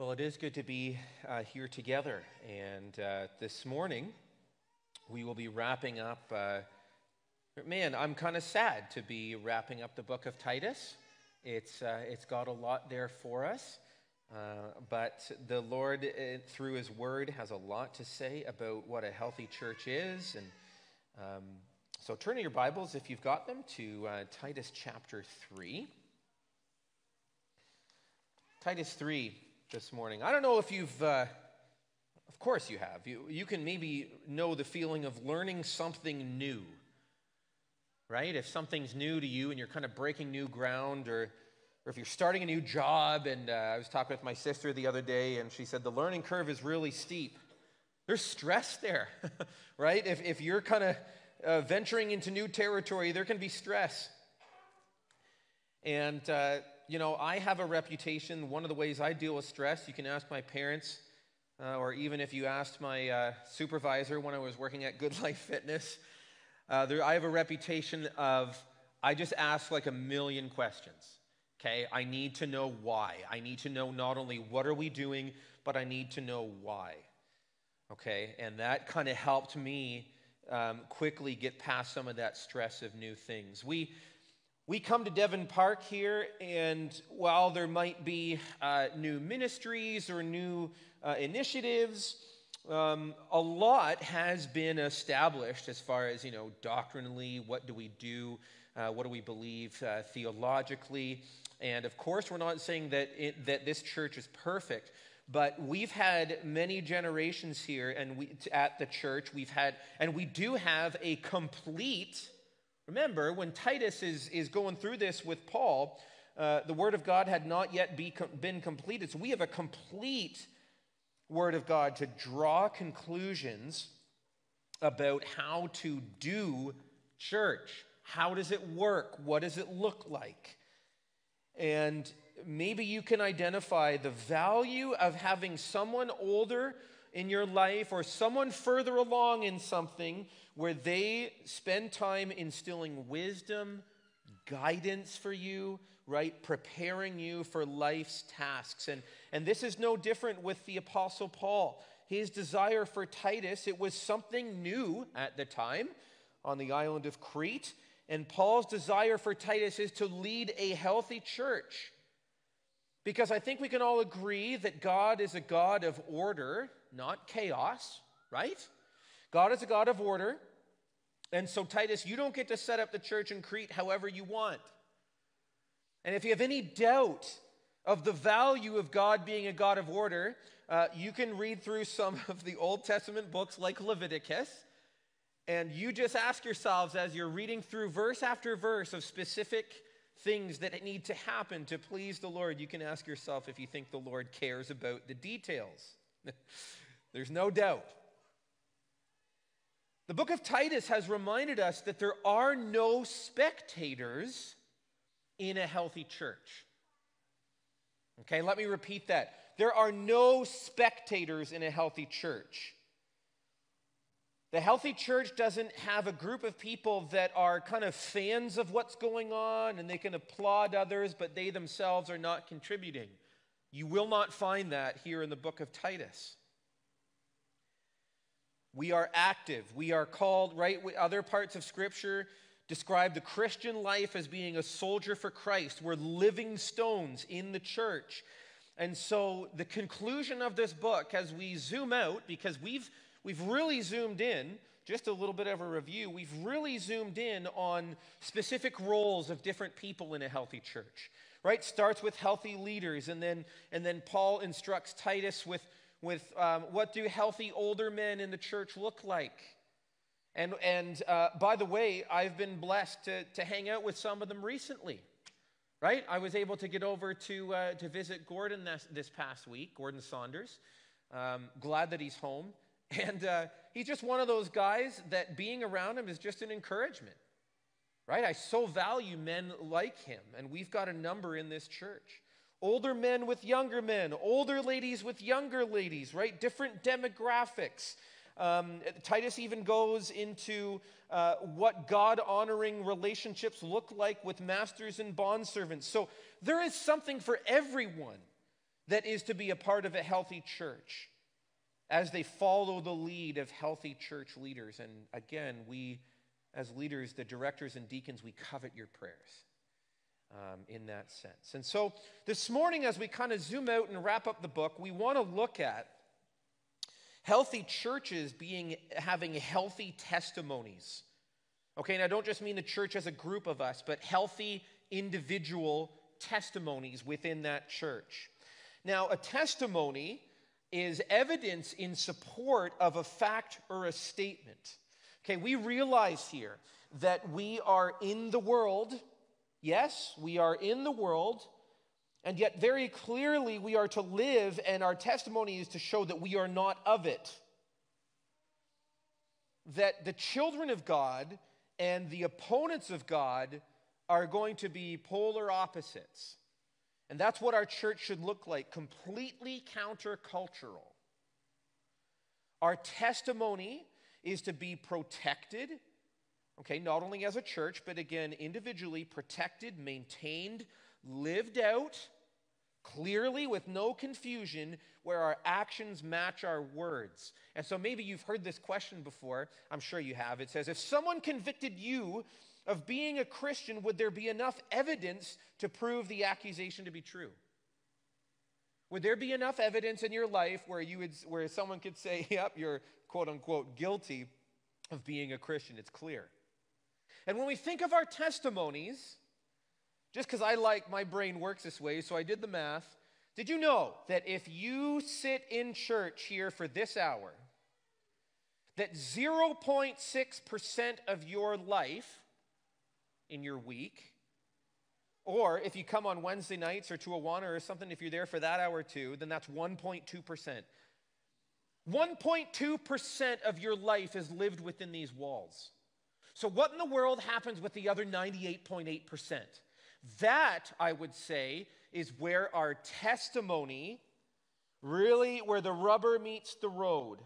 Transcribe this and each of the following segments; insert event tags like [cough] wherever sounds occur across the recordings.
Well, it is good to be uh, here together. And uh, this morning, we will be wrapping up. Uh, man, I'm kind of sad to be wrapping up the book of Titus. It's, uh, it's got a lot there for us. Uh, but the Lord, uh, through His Word, has a lot to say about what a healthy church is. And um, so turn to your Bibles, if you've got them, to Titus chapter 3. Titus 3 this morning. I don't know if you've, uh, of course you have. You, you can maybe know the feeling of learning something new, right? If something's new to you and you're kind of breaking new ground, or, or if you're starting a new job, and uh, I was talking with my sister the other day, and she said the learning curve is really steep. There's stress there, [laughs] right? If, if you're kind of uh, venturing into new territory, there can be stress. And uh, you know, I have a reputation. One of the ways I deal with stress, you can ask my parents, uh, or even if you asked my uh, supervisor when I was working at Good Life Fitness, uh, there, I have a reputation of I just ask like a million questions. Okay, I need to know why. I need to know not only what are we doing, but I need to know why. Okay, and that kind of helped me um, quickly get past some of that stress of new things. We we come to Devon Park here, and while there might be uh, new ministries or new uh, initiatives, um, a lot has been established as far as, you know, doctrinally, what do we do, uh, what do we believe uh, theologically. And of course, we're not saying that, it, that this church is perfect, but we've had many generations here and we, at the church. We've had, and we do have a complete Remember, when Titus is, is going through this with Paul, uh, the Word of God had not yet be, been completed. So we have a complete Word of God to draw conclusions about how to do church. How does it work? What does it look like? And maybe you can identify the value of having someone older in your life or someone further along in something where they spend time instilling wisdom, guidance for you, right? Preparing you for life's tasks. And, and this is no different with the Apostle Paul. His desire for Titus, it was something new at the time on the island of Crete. And Paul's desire for Titus is to lead a healthy church. Because I think we can all agree that God is a God of order, not chaos, right? God is a God of order. And so, Titus, you don't get to set up the church in Crete however you want. And if you have any doubt of the value of God being a God of order, uh, you can read through some [laughs] of the Old Testament books like Leviticus. And you just ask yourselves as you're reading through verse after verse of specific things that need to happen to please the Lord, you can ask yourself if you think the Lord cares about the details. [laughs] There's no doubt. The book of Titus has reminded us that there are no spectators in a healthy church. Okay, let me repeat that. There are no spectators in a healthy church. The healthy church doesn't have a group of people that are kind of fans of what's going on and they can applaud others, but they themselves are not contributing. You will not find that here in the book of Titus. We are active. We are called, right? Other parts of Scripture describe the Christian life as being a soldier for Christ. We're living stones in the church. And so the conclusion of this book, as we zoom out, because we've, we've really zoomed in, just a little bit of a review, we've really zoomed in on specific roles of different people in a healthy church. Right? Starts with healthy leaders, and then, and then Paul instructs Titus with with um, what do healthy older men in the church look like. And, and uh, by the way, I've been blessed to, to hang out with some of them recently, right? I was able to get over to, uh, to visit Gordon this, this past week, Gordon Saunders. Um, glad that he's home. [laughs] And uh, he's just one of those guys that being around him is just an encouragement, right? I so value men like him, and we've got a number in this church older men with younger men, older ladies with younger ladies, right? Different demographics. Um, Titus even goes into uh, what God honoring relationships look like with masters and bondservants. So there is something for everyone that is to be a part of a healthy church as they follow the lead of healthy church leaders. And again, we, as leaders, the directors and deacons, we covet your prayers um, in that sense. And so this morning, as we kind of zoom out and wrap up the book, we want to look at healthy churches being having healthy testimonies. Okay, and I don't just mean the church as a group of us, but healthy individual testimonies within that church. Now, a testimony is evidence in support of a fact or a statement. Okay, we realize here that we are in the world. Yes, we are in the world. And yet, very clearly, we are to live, and our testimony is to show that we are not of it. That the children of God and the opponents of God are going to be polar opposites. And that's what our church should look like completely countercultural. Our testimony is to be protected, okay, not only as a church, but again, individually protected, maintained, lived out clearly with no confusion where our actions match our words. And so maybe you've heard this question before. I'm sure you have. It says, If someone convicted you of being a Christian, would there be enough evidence to prove the accusation to be true? Would there be enough evidence in your life where, you would, where someone could say, [laughs] Yep, you're quote unquote guilty of being a Christian? It's clear. And when we think of our testimonies, just because I like my brain works this way, so I did the math. Did you know that if you sit in church here for this hour, that 0.6% of your life in your week, or if you come on Wednesday nights or to Awana oh or something, if you're there for that hour too, then that's 1.2%. 1.2% of your life is lived within these walls. So, what in the world happens with the other 98.8%? That, I would say, is where our testimony really, where the rubber meets the road.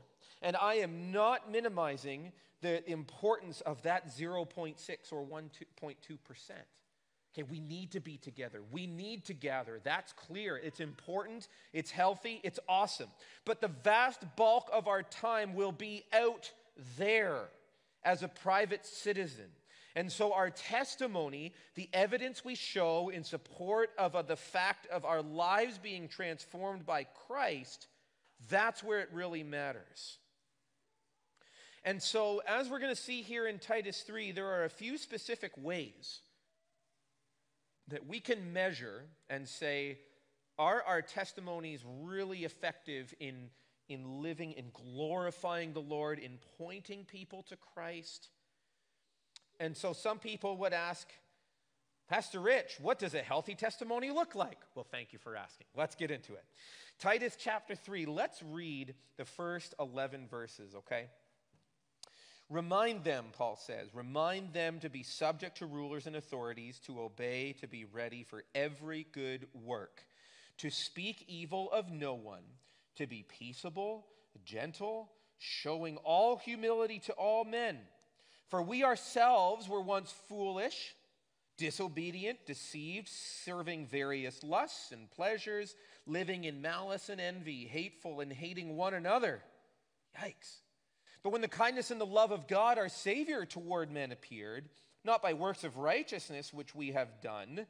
And I am not minimizing the importance of that 0.6 or 1.2%. Okay, we need to be together. We need to gather. That's clear. It's important. It's healthy. It's awesome. But the vast bulk of our time will be out there as a private citizen. And so, our testimony, the evidence we show in support of uh, the fact of our lives being transformed by Christ, that's where it really matters. And so, as we're going to see here in Titus 3, there are a few specific ways that we can measure and say, are our testimonies really effective in, in living, in glorifying the Lord, in pointing people to Christ? And so some people would ask, Pastor Rich, what does a healthy testimony look like? Well, thank you for asking. Let's get into it. Titus chapter 3, let's read the first 11 verses, okay? Remind them, Paul says, remind them to be subject to rulers and authorities, to obey, to be ready for every good work, to speak evil of no one, to be peaceable, gentle, showing all humility to all men. For we ourselves were once foolish, disobedient, deceived, serving various lusts and pleasures, living in malice and envy, hateful and hating one another. Yikes. But when the kindness and the love of God, our Savior, toward men appeared, not by works of righteousness which we have done,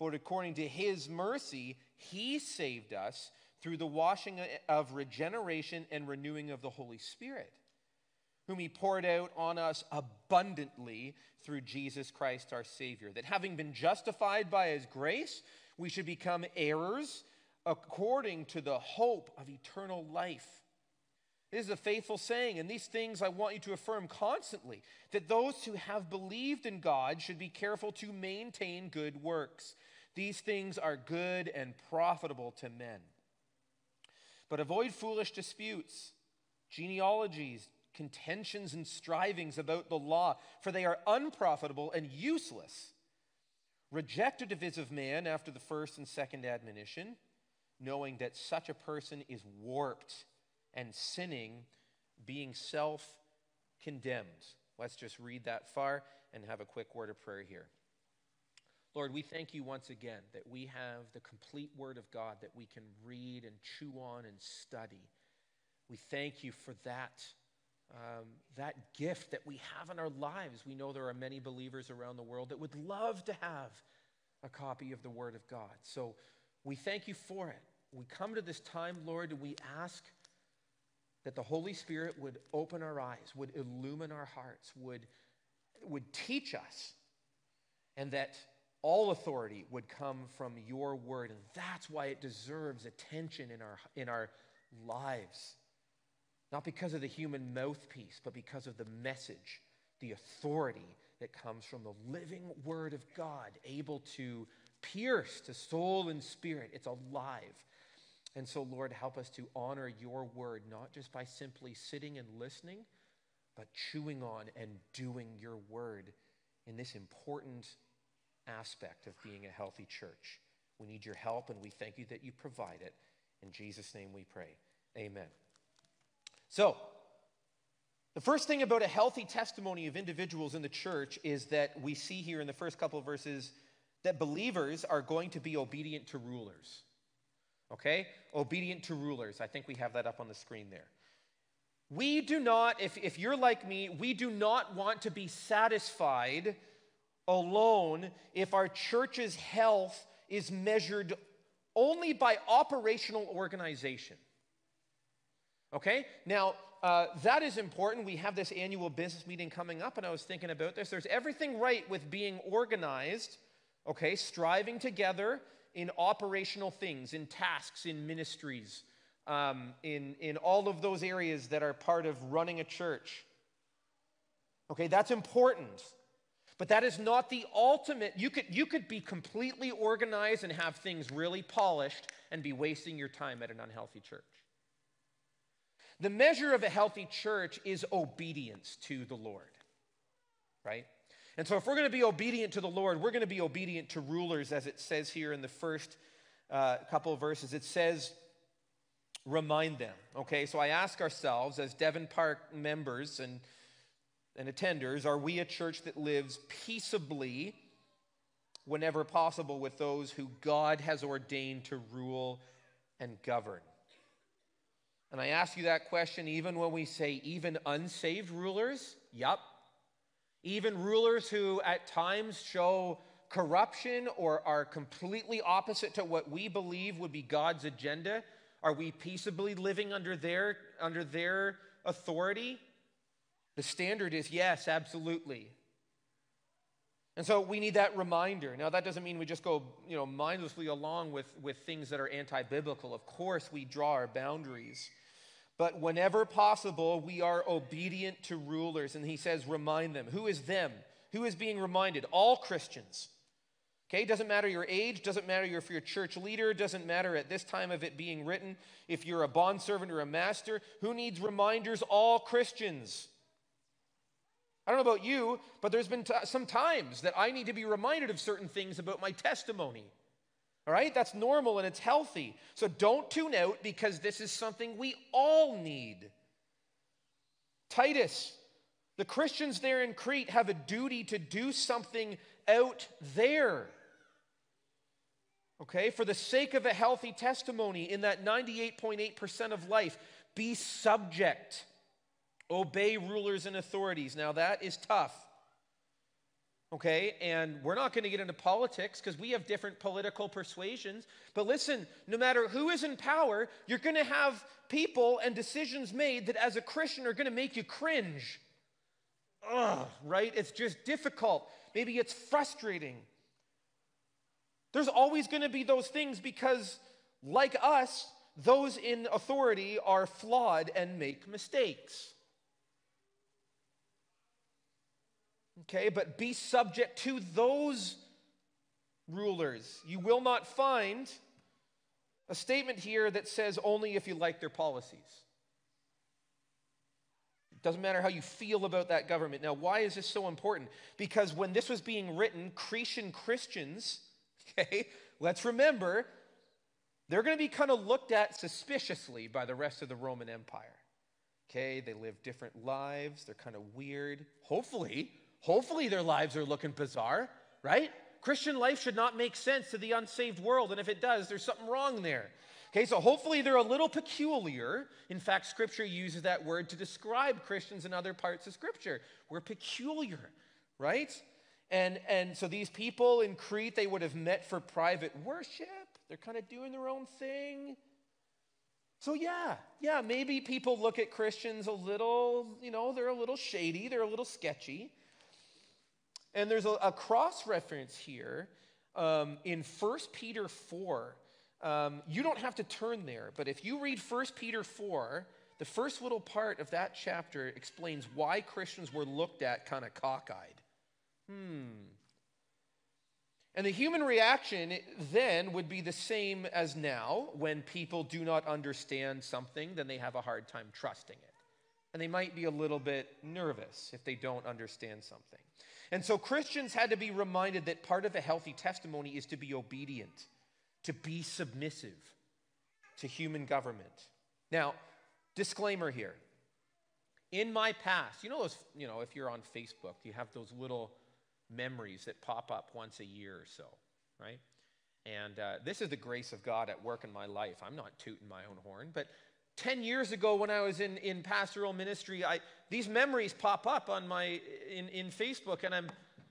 but according to His mercy, He saved us through the washing of regeneration and renewing of the Holy Spirit whom he poured out on us abundantly through Jesus Christ our Savior. That having been justified by his grace, we should become heirs according to the hope of eternal life. This is a faithful saying, and these things I want you to affirm constantly that those who have believed in God should be careful to maintain good works. These things are good and profitable to men. But avoid foolish disputes, genealogies, contentions and strivings about the law, for they are unprofitable and useless. Reject a divisive man after the first and second admonition, knowing that such a person is warped and sinning, being self condemned. Let's just read that far and have a quick word of prayer here. Lord, we thank you once again that we have the complete Word of God that we can read and chew on and study. We thank you for that, um, that gift that we have in our lives. We know there are many believers around the world that would love to have a copy of the Word of God. So we thank you for it. We come to this time, Lord, and we ask that the Holy Spirit would open our eyes, would illumine our hearts, would, would teach us, and that all authority would come from your word. And that's why it deserves attention in our, in our lives. Not because of the human mouthpiece, but because of the message, the authority that comes from the living word of God, able to pierce to soul and spirit. It's alive. And so, Lord, help us to honor your word, not just by simply sitting and listening, but chewing on and doing your word in this important aspect of being a healthy church. We need your help, and we thank you that you provide it. In Jesus' name we pray. Amen. So, the first thing about a healthy testimony of individuals in the church is that we see here in the first couple verses that believers are going to be obedient to rulers. Okay? Obedient to rulers. I think we have that up on the screen there. We do not, if, if you're like me, we do not want to be satisfied alone if our church's health is measured only by operational organization. Okay? Now, uh, that is important. We have this annual business meeting coming up, and I was thinking about this. There's everything right with being organized, okay, striving together in operational things, in tasks, in ministries, um, in, in all of those areas that are part of running a church. Okay, that's important. But that is not the ultimate. You could, you could be completely organized and have things really polished and be wasting your time at an unhealthy church. The measure of a healthy church is obedience to the Lord, right? And so, if we're going to be obedient to the Lord, we're going to be obedient to rulers, as it says here in the first uh, couple of verses. It says, remind them. Okay, so I ask ourselves, as Devon Park members and, and attenders, are we a church that lives peaceably whenever possible with those who God has ordained to rule and govern? And I ask you that question even when we say even unsaved rulers. Yup, even rulers who at times show corruption or are completely opposite to what we believe would be God's agenda, are we peaceably living under their, under their authority? The standard is yes, absolutely. And so we need that reminder. Now, that doesn't mean we just go you know, mindlessly along with, with things that are anti biblical. Of course, we draw our boundaries. But whenever possible, we are obedient to rulers. And he says, remind them. Who is them? Who is being reminded? All Christians. Okay, doesn't matter your age, doesn't matter if you're a church leader, doesn't matter at this time of it being written, if you're a bondservant or a master, who needs reminders? All Christians. I don't know about you, but there's been t- some times that I need to be reminded of certain things about my testimony. All right? That's normal and it's healthy. So don't tune out because this is something we all need. Titus, the Christians there in Crete have a duty to do something out there. Okay? For the sake of a healthy testimony in that 98.8% of life, be subject. Obey rulers and authorities. Now, that is tough okay? And we're not going to get into politics because we have different political persuasions. But listen, no matter who is in power, you're going to have people and decisions made that as a Christian are going to make you cringe. Ugh, right? It's just difficult. Maybe it's frustrating. There's always going to be those things because, like us, those in authority are flawed and make mistakes. Okay, but be subject to those rulers. You will not find a statement here that says only if you like their policies. It doesn't matter how you feel about that government. Now, why is this so important? Because when this was being written, Cretan Christians, [laughs] okay, let's remember, they're going to be kind of looked at suspiciously by the rest of the Roman Empire. Okay, they live different lives, they're kind of weird. Hopefully, Hopefully, their lives are looking bizarre, right? Christian life should not make sense to the unsaved world, and if it does, there's something wrong there. Okay, so hopefully they're a little peculiar. In fact, Scripture uses that word to describe Christians in other parts of Scripture. We're peculiar, right? And, and so these people in Crete, they would have met for private worship. They're kind of doing their own thing. So, yeah, yeah, maybe people look at Christians a little, you know, they're a little shady, they're a little sketchy. And there's a, a cross reference here um, in 1 Peter 4. Um, you don't have to turn there, but if you read 1 Peter 4, the first little part of that chapter explains why Christians were looked at kind of cockeyed. Hmm, and the human reaction then would be the same as now when people do not understand something, then they have a hard time trusting it. And they might be a little bit nervous if they don't understand something. And so Christians had to be reminded that part of a healthy testimony is to be obedient, to be submissive to human government. Now, disclaimer here. In my past, you know those, you know, if you're on Facebook, you have those little memories that pop up once a year or so, right? And uh, this is the grace of God at work in my life. I'm not tooting my own horn, but 10 years ago when I was in, in pastoral ministry, I, these memories pop up on my, in, in Facebook, and I'm,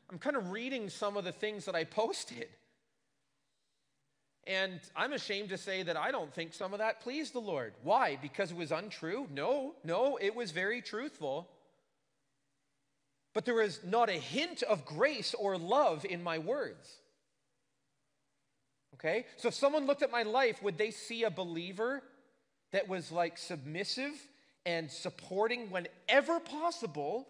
I'm kind of reading some of the things that I [laughs] posted. And I'm ashamed to say that I don't think some of that pleased the Lord. Why? Because it was untrue? No, no, it was very truthful. But there is not a hint of grace or love in my words. Okay? So if someone looked at my life, would they see a believer that was like submissive and supporting whenever possible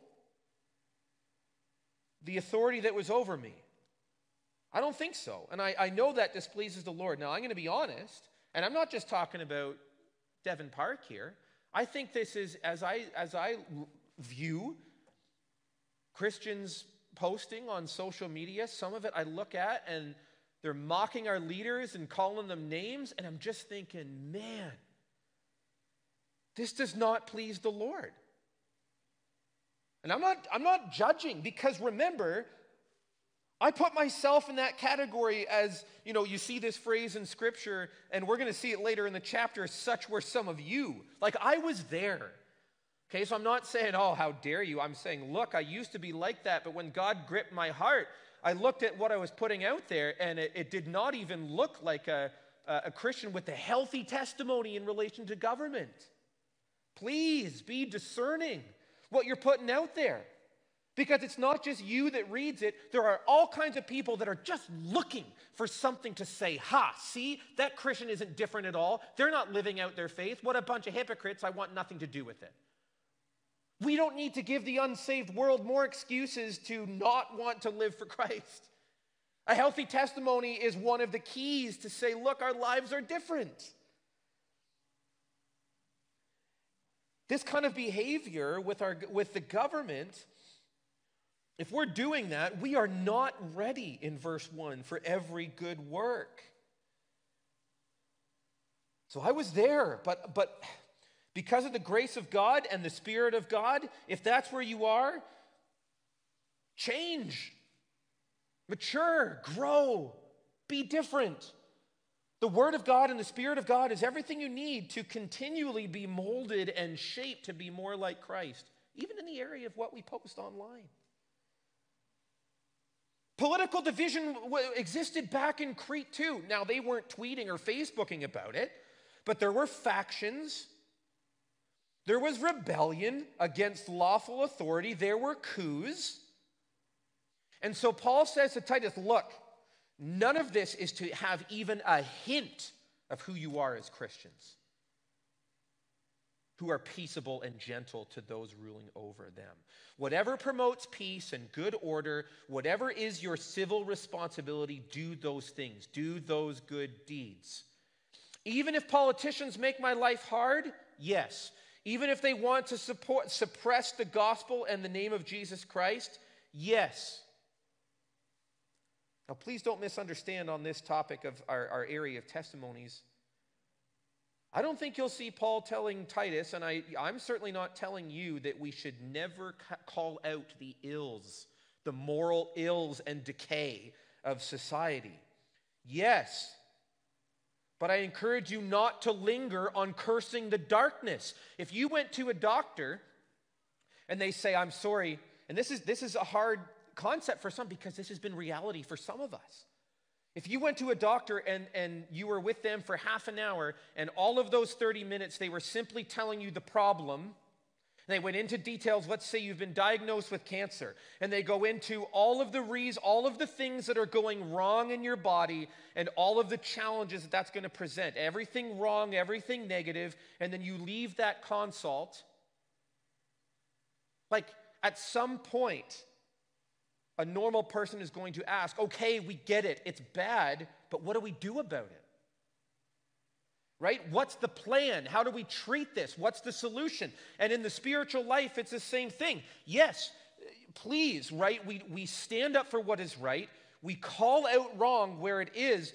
the authority that was over me? I don't think so. And I, I know that displeases the Lord. Now, I'm going to be honest, and I'm not just talking about Devon Park here. I think this is, as I, as I view Christians posting on social media, some of it I look at and they're mocking our leaders and calling them names, and I'm just thinking, man, this does not please the Lord. And I'm not, I'm not judging because remember, I put myself in that category as, you know, you see this phrase in scripture, and we're going to see it later in the chapter, such were some of you. Like I was there. Okay, so I'm not saying, oh, how dare you. I'm saying, look, I used to be like that, but when God gripped my heart, I looked at what I was putting out there, and it, it did not even look like a, a Christian with a healthy testimony in relation to government. Please be discerning what you're putting out there. Because it's not just you that reads it, there are all kinds of people that are just looking for something to say, ha, see, that Christian isn't different at all. They're not living out their faith. What a bunch of hypocrites. I want nothing to do with it. We don't need to give the unsaved world more excuses to not want to live for Christ. A healthy testimony is one of the keys to say, look, our lives are different. This kind of behavior with, our, with the government, if we're doing that, we are not ready in verse 1 for every good work. So I was there, but, but because of the grace of God and the Spirit of God, if that's where you are, change, mature, grow, be different. The Word of God and the Spirit of God is everything you need to continually be molded and shaped to be more like Christ, even in the area of what we post online. Political division existed back in Crete too. Now, they weren't tweeting or Facebooking about it, but there were factions there was rebellion against lawful authority, there were coups. And so Paul says to Titus, Look, none of this is to have even a hint of who you are as Christians, who are peaceable and gentle to those ruling over them. Whatever promotes peace and good order, whatever is your civil responsibility, do those things, do those good deeds. Even if politicians make my life hard, yes. Even if they want to support, suppress the gospel and the name of Jesus Christ, yes. Now, please don't misunderstand on this topic of our, our area of testimonies. I don't think you'll see Paul telling Titus, and I, I'm certainly not telling you that we should never ca- call out the ills, the moral ills and decay of society. Yes, but I encourage you not to linger on cursing the darkness. If you went to a doctor and they say, I'm sorry, and this is, this is a hard concept for some because this has been reality for some of us. If you went to a doctor and, and you were with them for half an hour, and all of those 30 minutes they were simply telling you the problem, they went into details. Let's say you've been diagnosed with cancer, and they go into all of the reasons, all of the things that are going wrong in your body, and all of the challenges that that's going to present. Everything wrong, everything negative, and then you leave that consult. Like at some point, a normal person is going to ask, okay, we get it, it's bad, but what do we do about it? Right? What's the plan? How do we treat this? What's the solution? And in the spiritual life, it's the same thing. Yes, please, right? We, we stand up for what is right, we call out wrong where it is,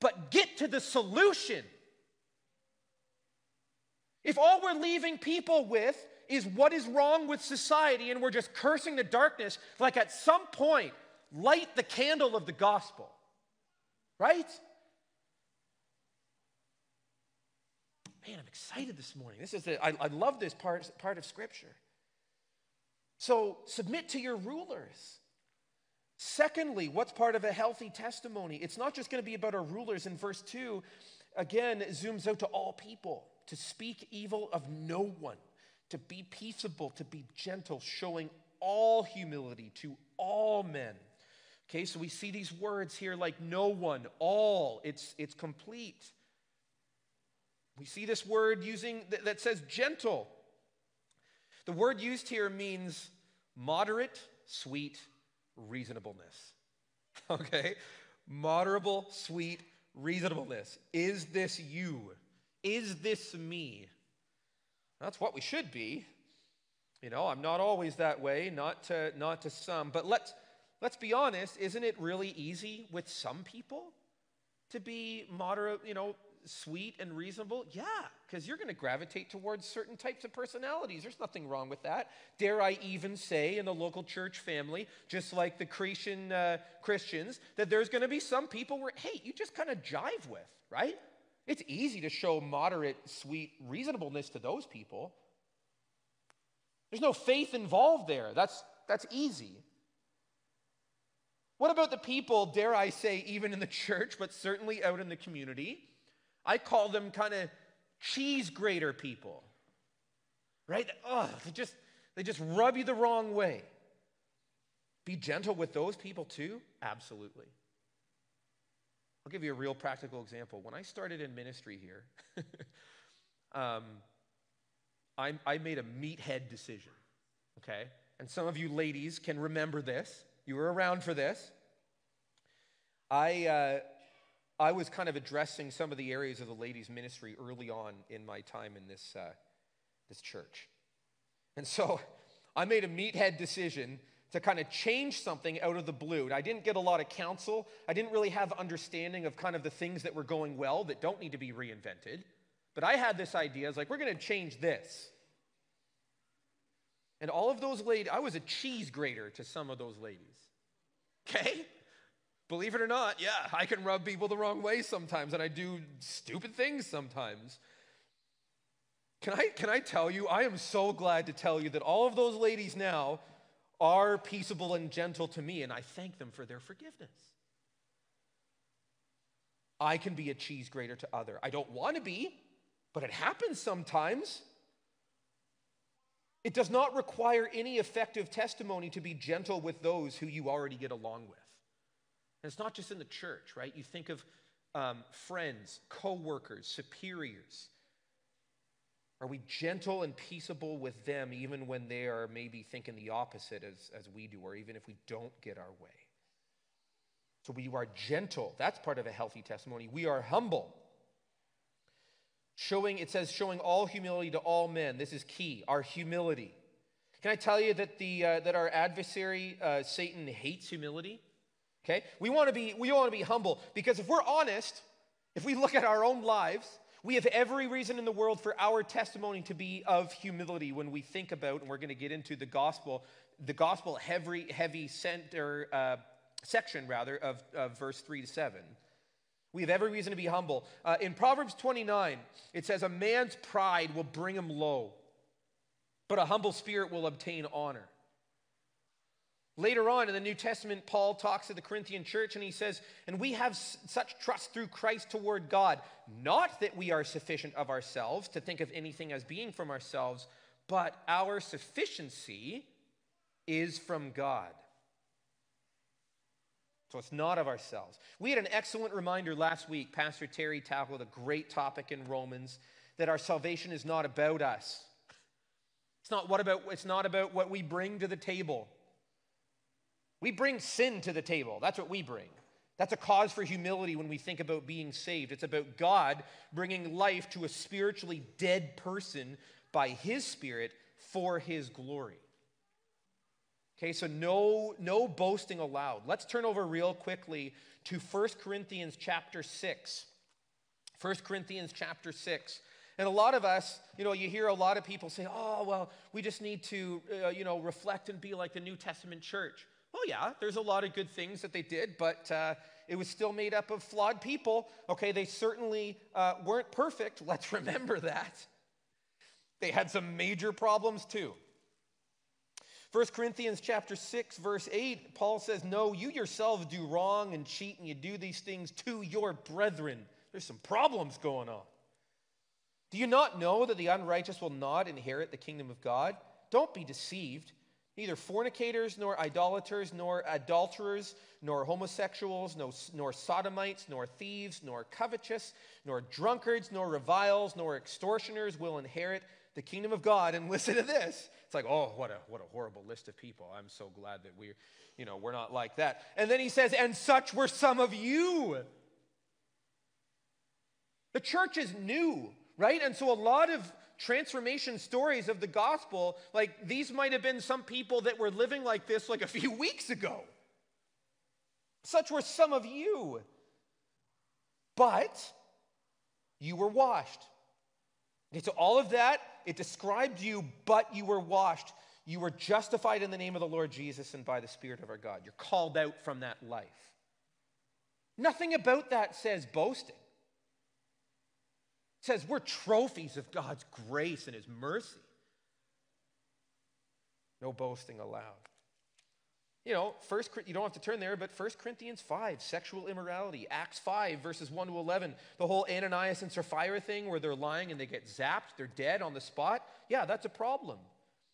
but get to the solution. If all we're leaving people with is what is wrong with society and we're just cursing the darkness, like at some point, light the candle of the gospel. Right? Man, I'm excited this morning. This is the, I, I love this part, part of Scripture. So submit to your rulers. Secondly, what's part of a healthy testimony? It's not just going to be about our rulers. In verse 2, again, zooms out to all people, to speak evil of no one to be peaceable, to be gentle, showing all humility to all men. Okay, so we see these words here like no one, all, it's, it's complete. We see this word using that says gentle. The word used here means moderate, sweet, reasonableness. [laughs] Okay? Moderable, sweet, reasonableness. Is this you? Is this me? That's what we should be. You know, I'm not always that way, not to, not to some. But let's, let's be honest, isn't it really easy with some people to be moderate, you know, sweet and reasonable? Yeah, because you're going to gravitate towards certain types of personalities. There's nothing wrong with that. Dare I even say in the local church family, just like the Cretan uh, Christians, that there's going to be some people where, hey, you just kind of jive with, right? It's easy to show moderate, sweet reasonableness to those people. There's no faith involved there. That's, that's easy. What about the people, dare I say, even in the church, but certainly out in the community? I call them kind of cheese grater people. Right? Oh, they just, they just rub you the wrong way. Be gentle with those people too? Absolutely. I'll give you a real practical example. When I started in ministry here, [laughs] um, I, I made a meathead decision, okay? And some of you ladies can remember this. You were around for this. I, uh, I was kind of addressing some of the areas of the ladies' ministry early on in my time in this, uh, this church. And so [laughs] I made a meathead decision to kind of change something out of the blue. And I didn't get a lot of counsel. I didn't really have understanding of kind of the things that were going well that don't need to be reinvented. But I had this idea. I was like, we're going to change this. And all of those ladies, I was a cheese grater to some of those ladies. Okay? Believe it or not, yeah, I can rub people the wrong way sometimes, and I do stupid things sometimes. Can I, can I tell you, I am so glad to tell you that all of those ladies now are peaceable and gentle to me, and I thank them for their forgiveness. I can be a cheese grater to other. I don't want to be, but it happens sometimes. It does not require any effective testimony to be gentle with those who you already get along with. And it's not just in the church, right? You think of um, friends, co workers, superiors. Are we gentle and peaceable with them even when they are maybe thinking the opposite as, as we do, or even if we don't get our way? So we are gentle. That's part of a healthy testimony. We are humble. Showing, it says, showing all humility to all men. This is key, our humility. Can I tell you that, the, uh, that our adversary, uh, Satan, hates humility? Okay? We want to be we want to be humble because if we're honest, if we look at our own lives, we have every reason in the world for our testimony to be of humility when we think about, and we're going to get into the gospel, the gospel heavy, heavy center, uh, section rather of, of verse 3 to 7. We have every reason to be humble. Uh, in Proverbs 29, it says, A man's pride will bring him low, but a humble spirit will obtain honor. Later on in the New Testament, Paul talks to the Corinthian church and he says, And we have such trust through Christ toward God, not that we are sufficient of ourselves to think of anything as being from ourselves, but our sufficiency is from God. So it's not of ourselves. We had an excellent reminder last week. Pastor Terry tackled a great topic in Romans that our salvation is not about us. It's not, what about, it's not about what we bring to the table. We bring sin to the table. That's what we bring. That's a cause for humility when we think about being saved. It's about God bringing life to a spiritually dead person by His Spirit for His glory. Okay, so no, no boasting allowed. Let's turn over real quickly to 1 Corinthians chapter 6. 1 Corinthians chapter 6. And a lot of us, you know, you hear a lot of people say, oh, well, we just need to, uh, you know, reflect and be like the New Testament church. Well, yeah, there's a lot of good things that they did, but uh, it was still made up of flawed people. Okay, they certainly uh, weren't perfect. [laughs] Let's remember that. They had some major problems too. 1 Corinthians chapter 6 verse 8 Paul says no you yourselves do wrong and cheat and you do these things to your brethren there's some problems going on Do you not know that the unrighteous will not inherit the kingdom of God don't be deceived neither fornicators nor idolaters nor adulterers nor homosexuals nor, nor sodomites nor thieves nor covetous nor drunkards nor reviles nor extortioners will inherit the kingdom of God and [laughs] listen to this it's like, oh, what a, what a horrible list of people. I'm so glad that we're, you know, we're not like that. And then he says, and such were some of you. The church is new, right? And so a lot of transformation stories of the gospel, like these might have been some people that were living like this like a few [laughs] weeks ago. Such were some of you. But you were washed. Okay, so all of that it described you, but you were washed. You were justified in the name of the Lord Jesus and by the Spirit of our God. You're called out from that life. Nothing about that says boasting. Says we're trophies of God's grace and His mercy. No boasting allowed. You know, first you don't have to turn there, but 1 Corinthians 5, sexual immorality. Acts 5, verses 1 to 11, the whole Ananias and Sapphira thing where they're lying and they get zapped, they're dead on the spot. Yeah, that's a problem.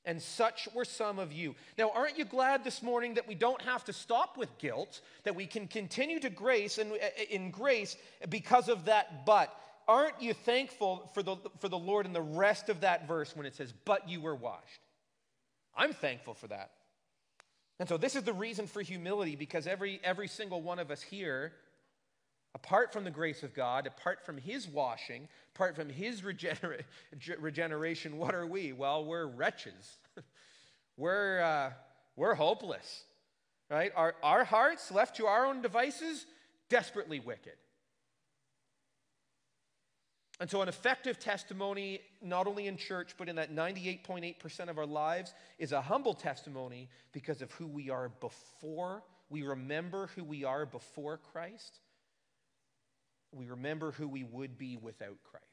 And such were some of you. Now, aren't you glad this morning that we don't have to stop with guilt, that we can continue to grace and uh, in grace because of that but? Aren't you thankful for the, for the Lord in the rest of that verse when it says, but you were washed? I'm thankful for that. And so this is the reason for humility because every, every single one of us here, apart from the grace of God, apart from his washing, apart from his [laughs] regener- regeneration, what are we? Well, we're wretches. [laughs] we're, uh, we're hopeless, right? Our, our hearts, left to our own devices, desperately wicked. And so, an effective testimony, not only in church, but in that 98.8% of our lives, is a humble testimony because of who we are before. We remember who we are before Christ. We remember who we would be without Christ.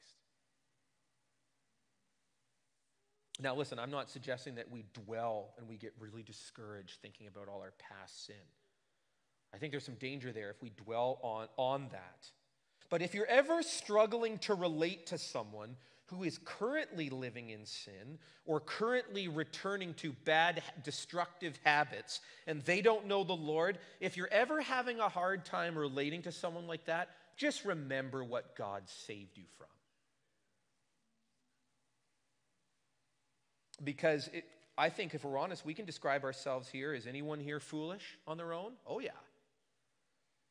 Now, listen, I'm not suggesting that we dwell and we get really discouraged thinking about all our past sin. I think there's some danger there if we dwell on, on that. But if you're ever struggling to relate to someone who is currently living in sin or currently returning to bad, destructive habits and they don't know the Lord, if you're ever having a hard time relating to someone like that, just remember what God saved you from. Because it, I think if we're honest, we can describe ourselves here. Is anyone here foolish on their own? Oh, yeah.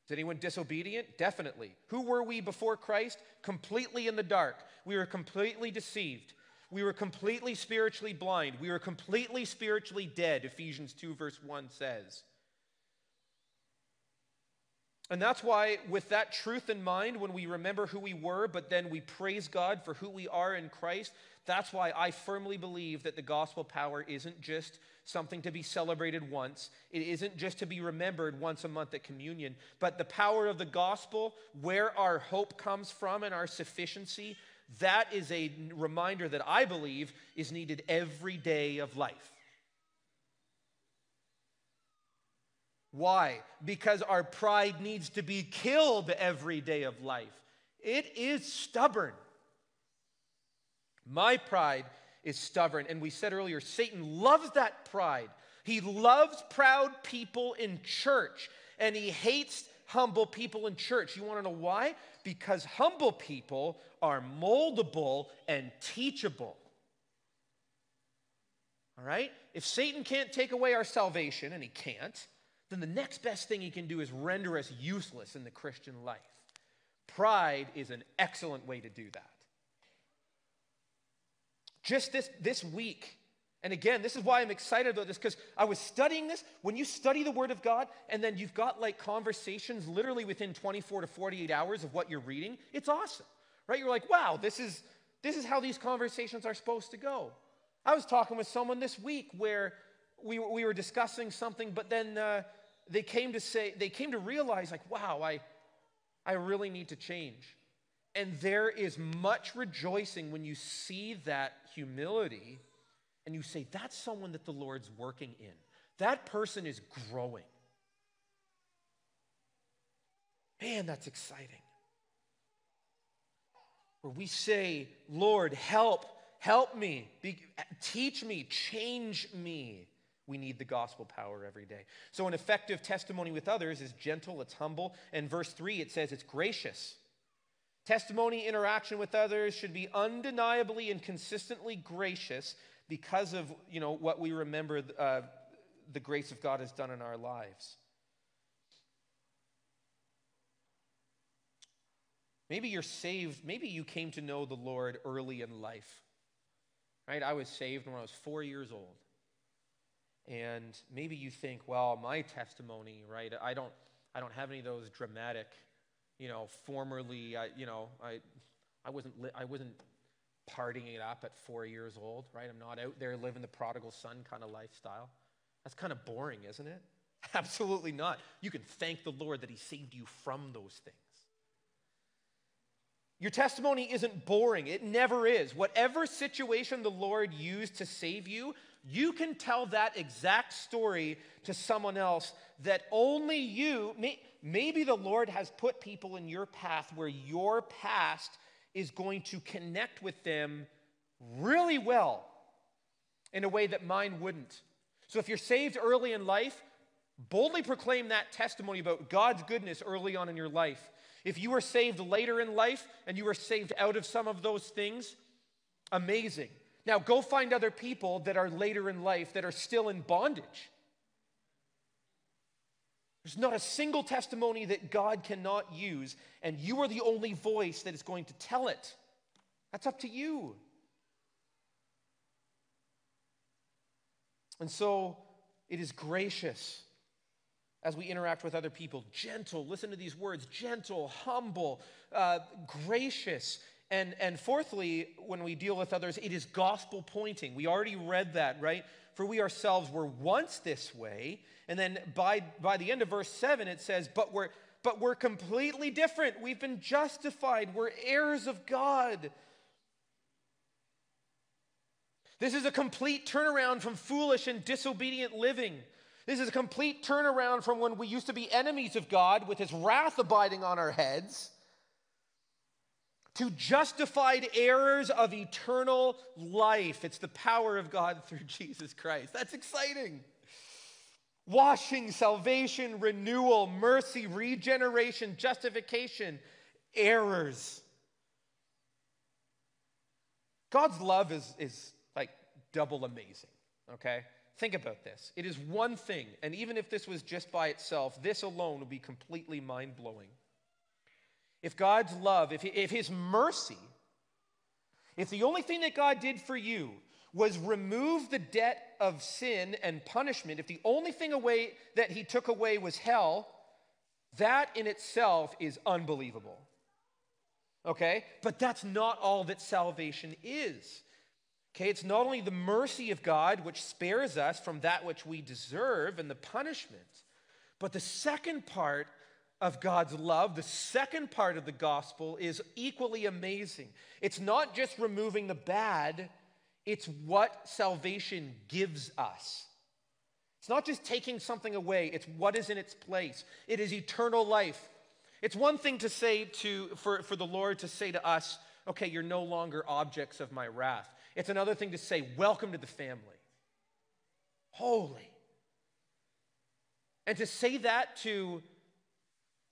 Is anyone disobedient? Definitely. Who were we before Christ? Completely in the dark. We were completely deceived. We were completely spiritually blind. We were completely spiritually dead, Ephesians 2, verse 1 says. And that's why, with that truth in mind, when we remember who we were, but then we praise God for who we are in Christ, that's why I firmly believe that the gospel power isn't just something to be celebrated once. It isn't just to be remembered once a month at communion, but the power of the gospel, where our hope comes from and our sufficiency, that is a reminder that I believe is needed every day of life. Why? Because our pride needs to be killed every day of life. It is stubborn. My pride is stubborn. And we said earlier, Satan loves that pride. He loves proud people in church, and he hates humble people in church. You want to know why? Because humble people are moldable and teachable. All right? If Satan can't take away our salvation, and he can't, then the next best thing he can do is render us useless in the Christian life. Pride is an excellent way to do that. Just this, this week, and again, this is why I'm excited about this because I was studying this. When you study the Word of God and then you've got like conversations literally within 24 to 48 hours of what you're reading, it's awesome, right? You're like, wow, this is, this is how these conversations are supposed to go. I was talking with someone this week where we, we were discussing something, but then uh, they came to say, they came to realize, like, wow, I, I really need to change. And there is much rejoicing when you see that humility and you say, that's someone that the Lord's working in. That person is growing. Man, that's exciting. Where we say, Lord, help, help me, be, teach me, change me. We need the gospel power every day. So, an effective testimony with others is gentle, it's humble. And verse 3, it says it's gracious. Testimony interaction with others should be undeniably and consistently gracious because of you know, what we remember uh, the grace of God has done in our lives. Maybe you're saved, maybe you came to know the Lord early in life. Right? I was saved when I was four years old. And maybe you think, well, my testimony, right? I don't, I don't have any of those dramatic, you know, formerly, I, you know, I, I wasn't, li- I wasn't partying it up at four years old, right? I'm not out there living the prodigal son kind of lifestyle. That's kind of boring, isn't it? [laughs] Absolutely not. You can thank the Lord that He saved you from those things. Your testimony isn't boring. It never is. Whatever situation the Lord used to save you, you can tell that exact story to someone else that only you, may, maybe the Lord has put people in your path where your past is going to connect with them really well in a way that mine wouldn't. So if you're saved early in life, boldly proclaim that testimony about God's goodness early on in your life. If you were saved later in life and you were saved out of some of those things, amazing. Now, go find other people that are later in life that are still in bondage. There's not a single testimony that God cannot use, and you are the only voice that is going to tell it. That's up to you. And so it is gracious as we interact with other people. Gentle, listen to these words gentle, humble, uh, gracious. And, and fourthly, when we deal with others, it is gospel pointing. We already read that, right? For we ourselves were once this way. And then by, by the end of verse 7, it says, but we're, but we're completely different. We've been justified. We're heirs of God. This is a complete turnaround from foolish and disobedient living. This is a complete turnaround from when we used to be enemies of God with his wrath abiding on our heads to justified heirs of eternal life. It's the power of God through Jesus Christ. That's exciting. Washing, salvation, renewal, mercy, regeneration, justification, errors. God's love is, is like double amazing, okay? Think about this. It is one thing, and even if this was just by itself, this alone would be completely mind blowing if God's love, if, if His mercy, if the only thing that God did for you was remove the debt of sin and punishment, if the only thing away that He took away was hell, That in itself is unbelievable. Okay? But that's not all that salvation is. Okay, it's not only the mercy of God which spares us from that which we deserve and the punishment, but the second part of God's love, the second part of the gospel is equally amazing. It's not just removing the bad, it's what salvation gives us. It's not just taking something away, it's what is in its place. It is eternal life. It's one thing to say to for, for the Lord to say to us, okay, you're no longer objects of my wrath. It's another thing to say, welcome to the family. Holy. And to say that to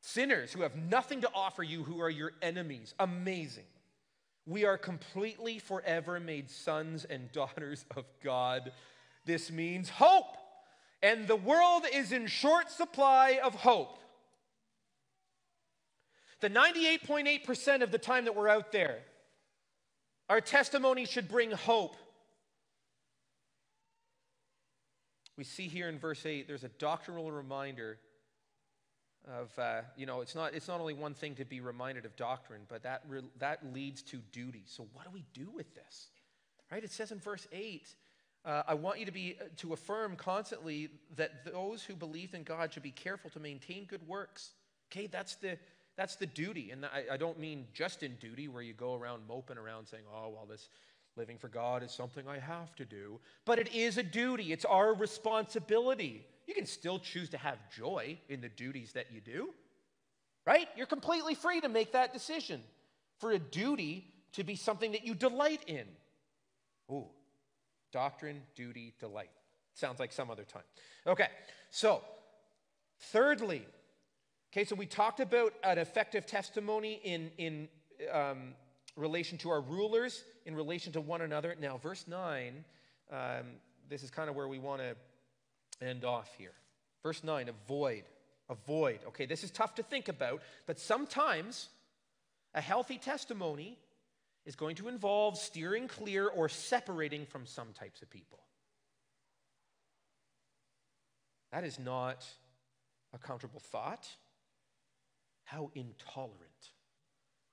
sinners who have nothing to offer you, who are your enemies, amazing. We are completely forever made sons and daughters of God. This means hope. And the world is in short supply of hope. The 98.8% of the time that we're out there, our testimony should bring hope. We see here in verse 8, there's a doctrinal reminder of, uh, you know, it's not, it's not only one thing to be reminded of doctrine, but that, re- that leads to duty. So, what do we do with this? Right? It says in verse 8, uh, I want you to be uh, to affirm constantly that those who believe in God should be careful to maintain good works. Okay, that's the that's the duty, and I, I don't mean just in duty where you go around moping around saying, "Oh, well, this living for God is something I have to do," but it is a duty. It's our responsibility. You can still choose to have joy in the duties that you do, right? You're completely free to make that decision for a duty to be something that you delight in. Ooh, Doctrine, duty, delight. Sounds like some other time. Okay, so thirdly, okay, so we talked about an effective testimony in, in um, relation to our rulers, in relation to one another. Now, verse 9, um, this is kind of where we want to end off here. Verse 9, avoid. Avoid. Okay, this is tough to think about, but sometimes a healthy testimony is going to involve steering clear or separating from some types of people. That is not a comfortable thought. How intolerant,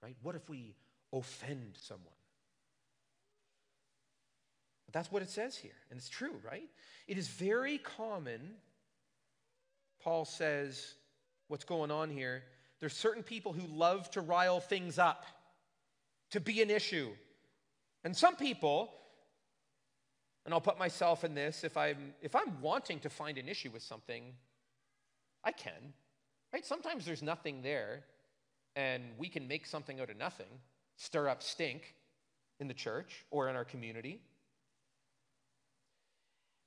right? What if we offend someone? That's what it says here, and it's true, right? It is very common, Paul says, what's going on here. There's certain people who love to rile things up to be an issue. And some people, and I'll put myself in this, if I'm, if I'm wanting to find an issue with something, I can. Right? Sometimes there's nothing there, and we can make something out of nothing, stir up stink in the church or in our community.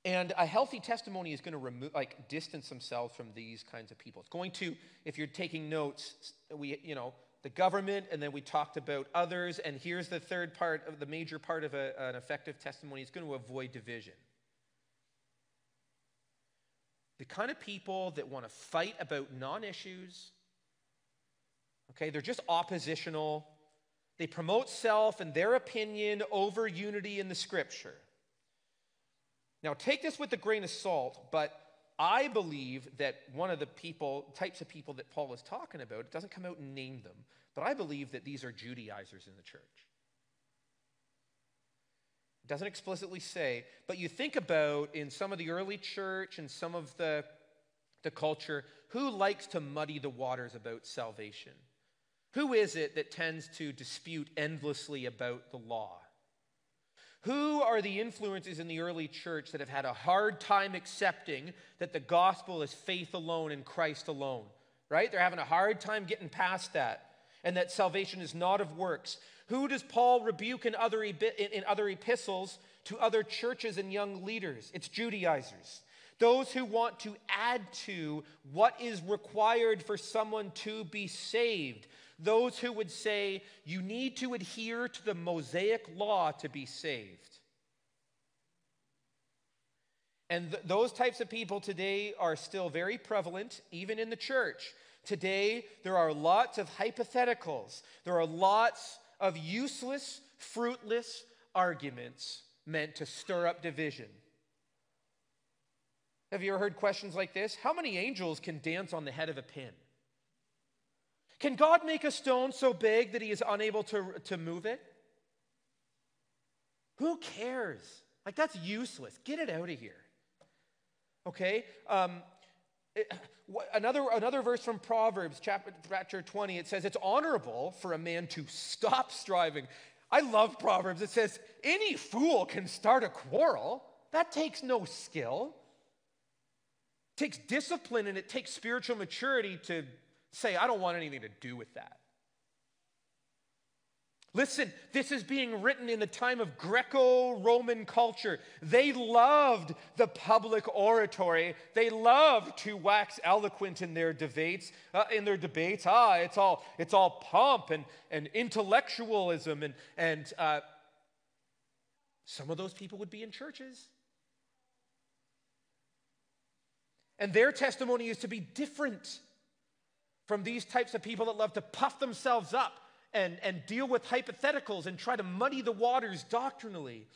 And a healthy testimony is going to remove, like, distance themselves from these kinds of people. It's going to, if you're taking notes, we, you know, the government, and then we talked about others. And here's the third part of the major part of a, an effective testimony is going to avoid division. The kind of people that want to fight about non issues, okay, they're just oppositional. They promote self and their opinion over unity in the scripture. Now, take this with a grain of salt, but I believe that one of the people, types of people that Paul is talking about, it doesn't come out and name them, but I believe that these are Judaizers in the church. It doesn't explicitly say, but you think about in some of the early church and some of the, the culture, who likes to muddy the waters about salvation? Who is it that tends to dispute endlessly about the law? Who are the influences in the early church that have had a hard time accepting that the gospel is faith alone in Christ alone? Right? They're having a hard time getting past that and that salvation is not of works. Who does Paul rebuke in other, in other epistles to other churches and young leaders? It's Judaizers. Those who want to add to what is required for someone to be saved those who would say you need to adhere to the Mosaic law to be saved. And th- those types of people today are still very prevalent, even in the church. Today, there are lots of hypotheticals, there are lots of useless, fruitless arguments meant to stir up division. Have you ever heard questions like this? How many angels can dance on the head of a pin? Can God make a stone so big that he is unable to, to move it? Who cares? Like, that's useless. Get it out of here. Okay? Um, it, another, another verse from Proverbs, chapter, chapter 20, it says, It's honorable for a man to stop striving. I love Proverbs. It says, Any fool can start a quarrel. That takes no skill. It takes discipline and it takes spiritual maturity to say, I don't want anything to do with that. Listen, this is being written in the time of Greco Roman culture. They loved the public oratory. They loved to wax eloquent in their debates. Uh, in their debates, ah, it's all it's all pomp and, and intellectualism, and and uh, some of those people would be in churches. And their testimony is to be different from these types of people that love to puff themselves up and, and deal with hypotheticals and try to muddy the waters doctrinally.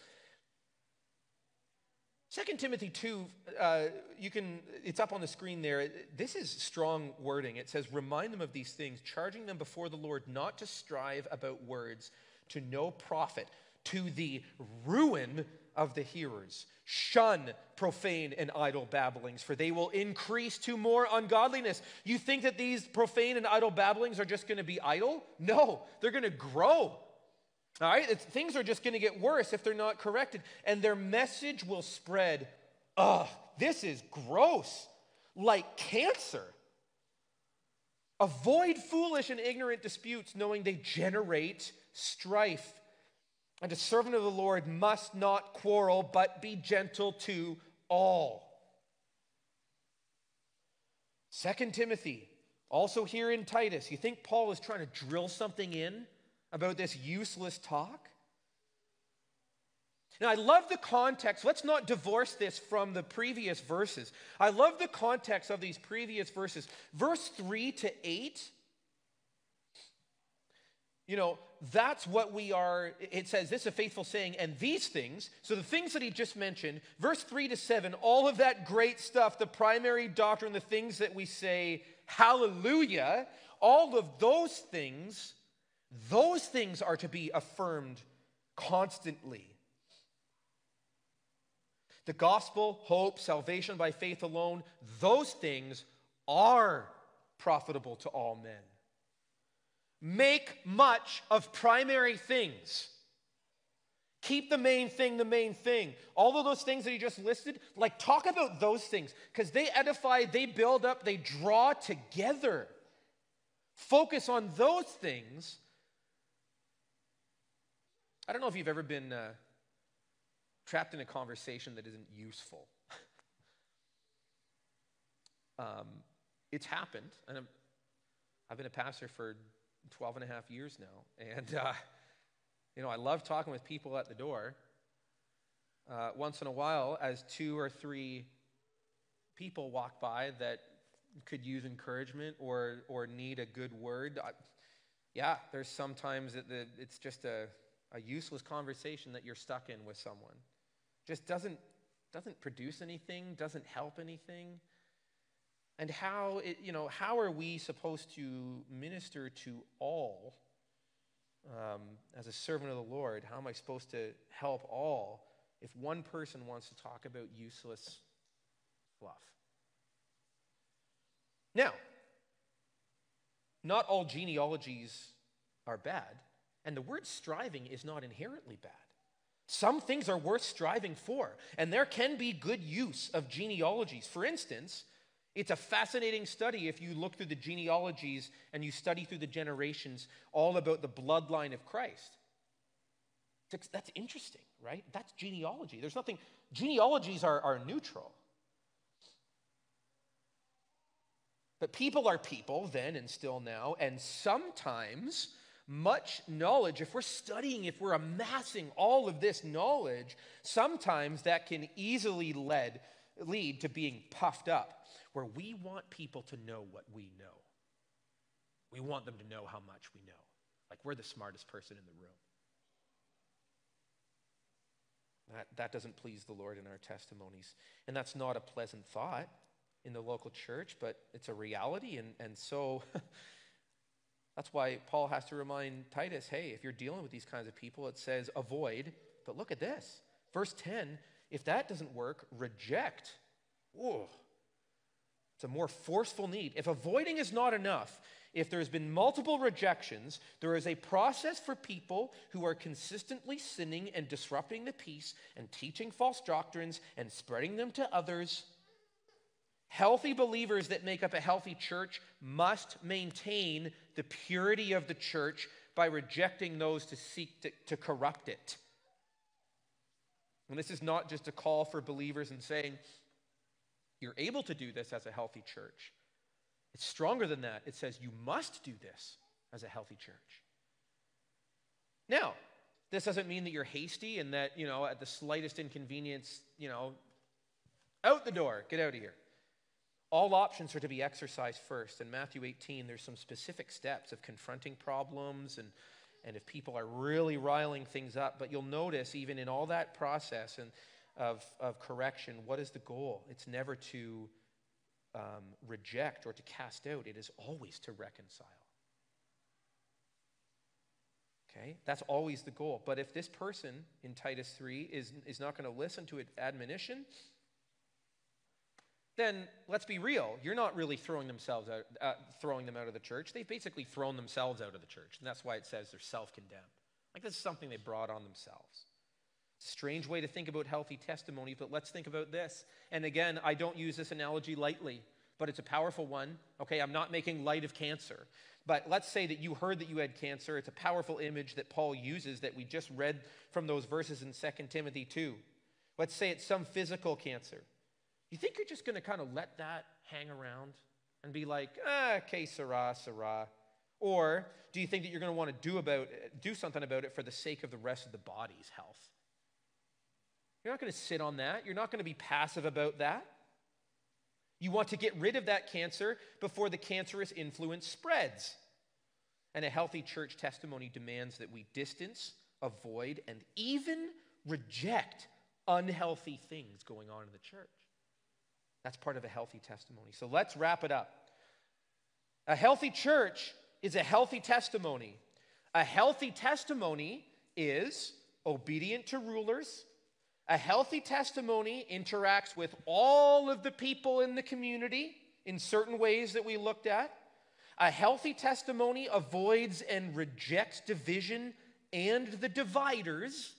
2 Timothy 2, uh, you can, it's up on the screen there. This is strong wording. It says, Remind them of these things, charging them before the Lord not to strive about words to no profit, to the ruin of the hearers. Shun profane and idle babblings, for they will increase to more ungodliness. You think that these profane and idle babblings are just going to be idle? No, they're going to grow. All right? It's, things are just going to get worse if they're not corrected, and their message will spread. Ugh, this is gross, like cancer. Avoid foolish and ignorant disputes, knowing they generate strife. And a servant of the Lord must not quarrel, but be gentle to all. Second Timothy, also here in Titus, you think Paul is trying to drill something in about this useless talk? Now, I love the context. Let's not divorce this from the previous verses. I love the context of these previous verses. Verse 3 to 8 you know, that's what we are. It says, This is a faithful saying, and these things, so the things that he just mentioned, verse 3 to 7, all of that great stuff, the primary doctrine, the things that we say, hallelujah, all of those things, those things are to be affirmed constantly. The gospel, hope, salvation by faith alone, those things are profitable to all men make much of primary things. Keep the main thing the main thing. All of those things that he just listed, like talk about those things because they edify, they build up, they draw together. Focus on those things. I don't know if you've ever been uh, trapped in a conversation that isn't useful. [laughs] um, it's happened, and i I've been a pastor for 12 and a half years now. And, uh, you know, I love talking with people at the door. Uh, once in a while, as two or three people walk by that could use encouragement or, or need a good word, I, yeah, there's sometimes that the, it's just a, a useless conversation that you're stuck in with someone. Just doesn't, doesn't produce anything, doesn't help anything and how it, you know how are we supposed to minister to all um, as a servant of the lord? How am i supposed to help all if one person wants to talk about useless fluff? Now not all genealogies are bad and the word striving is not inherently bad. Some things are worth striving for and there can be good use of genealogies. For instance it's a fascinating study if you look through the genealogies and you study through the generations all about the bloodline of Christ. That's interesting, right? That's genealogy. There's nothing, genealogies are, are neutral. But people are people then and still now, and sometimes much knowledge, if we're studying, if we're amassing all of this knowledge, sometimes that can easily lead, lead to being puffed up where we want people to know what we know. We want them to know how much we know. Like we're the smartest person in the room. That, that doesn't please the Lord in our testimonies. And that's not a pleasant thought in the local church, but it's a reality. And, and so [laughs] That's why Paul has to remind Titus hey, if you're dealing with these kinds of people, it says avoid. But look at this. Verse 10 if that doesn't work, reject. Ooh. It's a more forceful need. If avoiding is not enough, if there's been multiple rejections, there is a process for people who are consistently sinning and disrupting the peace and teaching false doctrines and spreading them to others. Healthy believers that make up a healthy church must maintain the purity of the church by rejecting those to seek to, to corrupt it. And this is not just a call for believers and saying, you're able to do this as a healthy church. It's stronger than that. It says you must do this as a healthy church. Now, this doesn't mean that you're hasty and that, you know, at the slightest inconvenience, you know, out the door, get out of here. All options are to be exercised first. In Matthew 18, there's some specific steps of confronting problems and, and if people are really riling things up. But you'll notice, even in all that process and of, of correction, what is the goal? It's never to um, reject or to cast out, it is always to reconcile. Okay? That's always the goal. But if this person in Titus 3 is, is not going to listen to it admonition, then let's be real. You're not really throwing themselves out, uh, throwing them out of the church. They've basically thrown themselves out of the church, and that's why it says they're self-condemned. Like this is something they brought on themselves. Strange way to think about healthy testimony, but let's think about this. And again, I don't use this analogy lightly, but it's a powerful one. Okay, I'm not making light of cancer. But let's say that you heard that you had cancer. It's a powerful image that Paul uses that we just read from those verses in 2 Timothy 2. Let's say it's some physical cancer. You think you're just going to kind of let that hang around and be like, ah, okay, Sarah, Sarah? Or do you think that you're going to want to do, about, do something about it for the sake of the rest of the body's health? You're not going to sit on that. You're not going to be passive about that. You want to get rid of that cancer before the cancerous influence spreads. And a healthy church testimony demands that we distance, avoid, and even reject unhealthy things going on in the church. That's part of a healthy testimony. So let's wrap it up. A healthy church is a healthy testimony. A healthy testimony is obedient to rulers, a healthy testimony interacts with all of the people in the community in certain ways that we looked at. A healthy testimony avoids and rejects division and the dividers.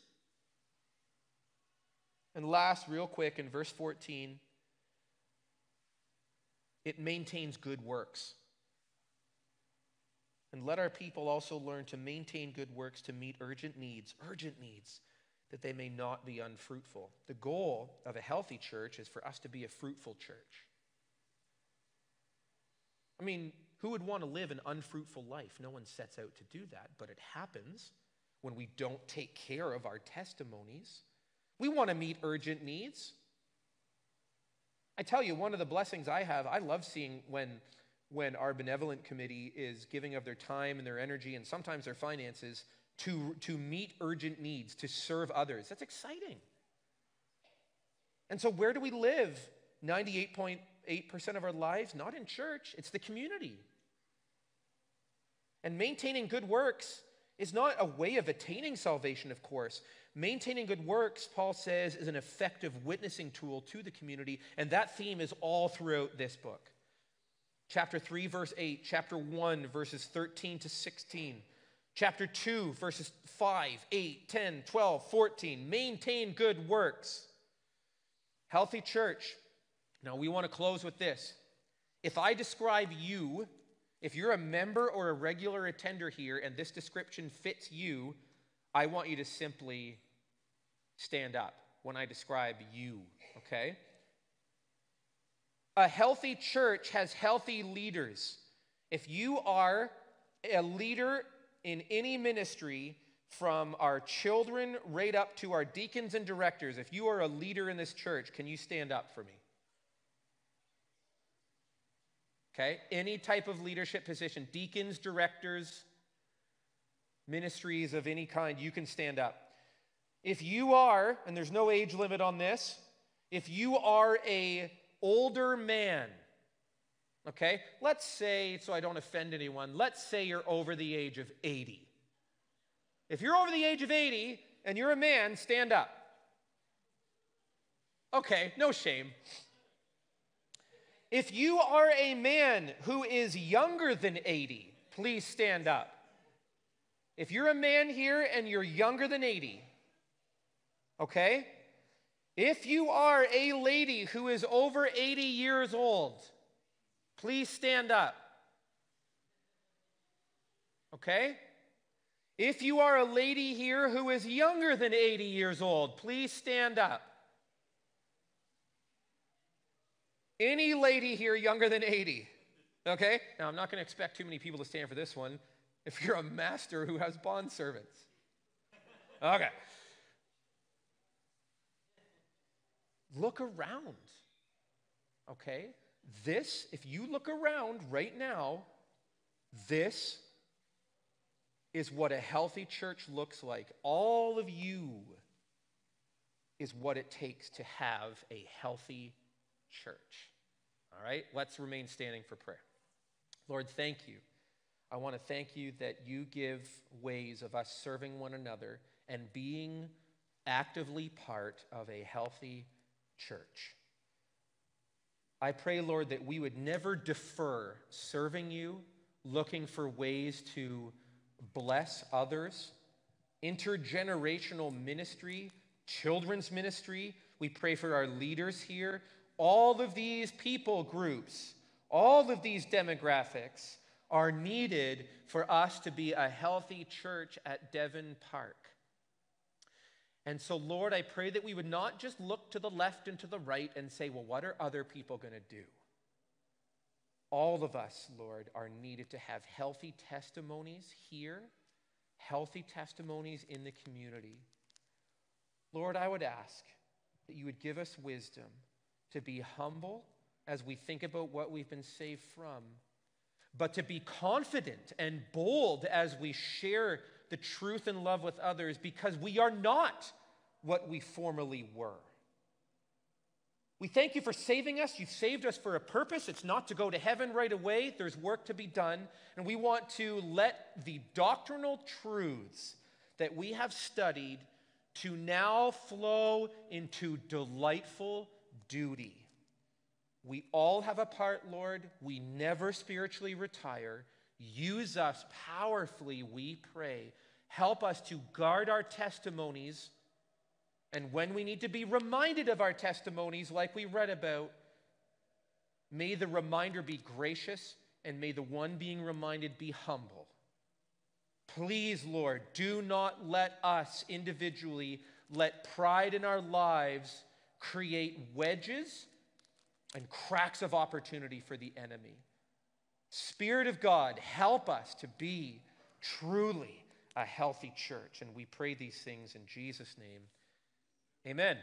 And last, real quick, in verse 14, it maintains good works. And let our people also learn to maintain good works to meet urgent needs, urgent needs that they may not be unfruitful. The goal of a healthy church is for us to be a fruitful church. I mean, who would want to live an unfruitful life? No one sets out to do that, but it happens when we don't take care of our testimonies. We want to meet urgent needs. I tell you, one of the blessings I have, I love seeing when, when our benevolent committee is giving of their time and their energy and sometimes their finances to, to meet urgent needs, to serve others. That's exciting. And so, where do we live 98.8% of our lives? Not in church, it's the community. And maintaining good works is not a way of attaining salvation, of course. Maintaining good works, Paul says, is an effective witnessing tool to the community, and that theme is all throughout this book. Chapter 3, verse 8, chapter 1, verses 13 to 16 Chapter 2, verses 5, 8, 10, 12, 14. Maintain good works. Healthy church. Now, we want to close with this. If I describe you, if you're a member or a regular attender here and this description fits you, I want you to simply stand up when I describe you, okay? A healthy church has healthy leaders. If you are a leader in any ministry, from our children right up to our deacons and directors, if you are a leader in this church, can you stand up for me? Okay? Any type of leadership position, deacons, directors, ministries of any kind, you can stand up. If you are, and there's no age limit on this, if you are a older man Okay? Let's say, so I don't offend anyone, let's say you're over the age of 80. If you're over the age of 80 and you're a man, stand up. Okay, no shame. If you are a man who is younger than 80, please stand up. If you're a man here and you're younger than 80, okay? If you are a lady who is over 80 years old, please stand up. Okay? If you are a lady here who is younger than 80 years old, please stand up. Any lady here younger than 80? Okay? Now, I'm not going to expect too many people to stand for this one if you're a master who has bond servants. Okay. Look around. Okay? This, if you look around right now, this is what a healthy church looks like. All of you is what it takes to have a healthy church. All right, let's remain standing for prayer. Lord, thank you. I want to thank you that you give ways of us serving one another and being actively part of a healthy church. I pray, Lord, that we would never defer serving you, looking for ways to bless others, intergenerational ministry, children's ministry. We pray for our leaders here all of these people groups, all of these demographics are needed for us to be a healthy church at Devon Park. And so, Lord, I pray that we would not just look to the left and to the right and say, well, what are other people going to do? All of us, Lord, are needed to have healthy testimonies here, healthy testimonies in the community. Lord, I would ask that you would give us wisdom to be humble as we think about what we've been saved from, but to be confident and bold as we share the truth and love with others because we are not what we formerly were. We thank you for saving us. You've saved us for a purpose. It's not to go to heaven right away, there's work to be done. And we want to let the doctrinal truths that we have studied to now flow into delightful duty. We all have a part, Lord. We never spiritually retire. Use us powerfully, we pray. Help us to guard our testimonies. And when we need to be reminded of our testimonies, like we read about, may the reminder be gracious and may the one being reminded be humble. Please, Lord, do not let us individually let pride in our lives create wedges and cracks of opportunity for the enemy. Spirit of God, help us to be truly a healthy church. And we pray these things in Jesus' name. Amen.